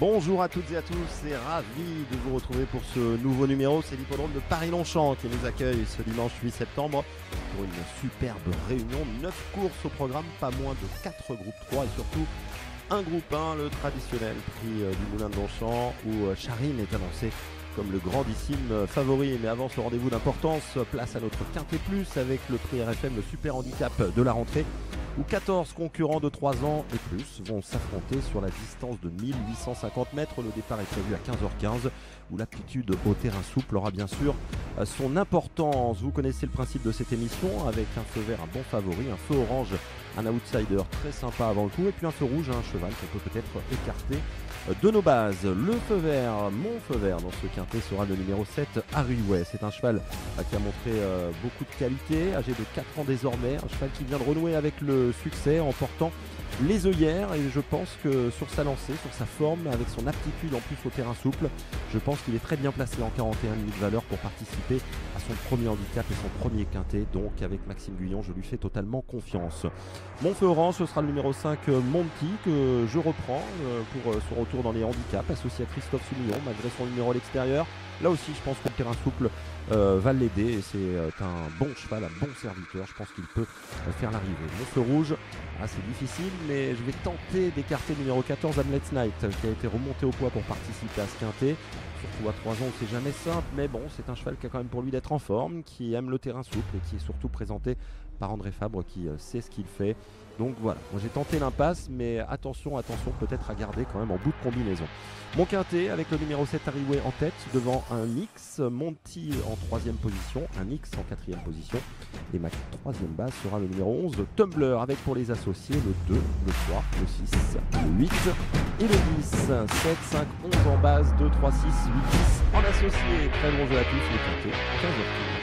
Bonjour à toutes et à tous, c'est ravi de vous retrouver pour ce nouveau numéro. C'est l'hippodrome de Paris-Longchamp qui nous accueille ce dimanche 8 septembre pour une superbe réunion. 9 courses au programme, pas moins de 4 groupes 3 et surtout un groupe 1, le traditionnel prix euh, du Moulin de Longchamp où euh, Charine est annoncé comme le grandissime favori. Mais avant ce rendez-vous d'importance, place à notre Quintet Plus avec le prix RFM, le super handicap de la rentrée où 14 concurrents de 3 ans et plus vont s'affronter sur la distance de 1850 mètres. Le départ est prévu à 15h15 où l'aptitude au terrain souple aura bien sûr son importance. Vous connaissez le principe de cette émission avec un feu vert, un bon favori, un feu orange, un outsider très sympa avant le coup et puis un feu rouge, un cheval qu'on peut peut-être écarter de nos bases. Le feu vert, mon feu vert dans ce quintet sera le numéro 7, Way. C'est un cheval euh, qui a montré euh, beaucoup de qualité, âgé de 4 ans désormais, un cheval qui vient de renouer avec le succès en portant les œillères et je pense que sur sa lancée, sur sa forme, avec son aptitude en plus au terrain souple, je pense qu'il est très bien placé en 41 minutes de valeur pour participer à son premier handicap et son premier quintet. Donc avec Maxime Guyon, je lui fais totalement confiance. Mon feu orange, ce sera le numéro 5 Monty que je reprends euh, pour euh, son retour dans les handicaps, associé à Christophe Soumillon malgré son numéro à l'extérieur. Là aussi, je pense que le terrain souple euh, va l'aider et c'est un bon cheval, un bon serviteur. Je pense qu'il peut faire l'arrivée. Mon feu rouge, ah, c'est difficile, mais je vais tenter d'écarter le numéro 14, Hamlet's Night, qui a été remonté au poids pour participer à ce quintet. Surtout à 3 ans, c'est jamais simple, mais bon, c'est un cheval qui a quand même pour lui d'être en forme, qui aime le terrain souple et qui est surtout présenté par André Fabre qui euh, sait ce qu'il fait. Donc voilà, j'ai tenté l'impasse, mais attention, attention, peut-être à garder quand même en bout de combinaison. Mon quintet avec le numéro 7 Harryway en tête devant un X, Monty en troisième position, un X en quatrième position. Et ma troisième base sera le numéro 11, Tumblr, avec pour les associés le 2, le 3, le 6, le 8 et le 10. 7, 5, 11 en base, 2, 3, 6, 8, 10 en associé. Très bon jeu à tous, le quintet, 15 h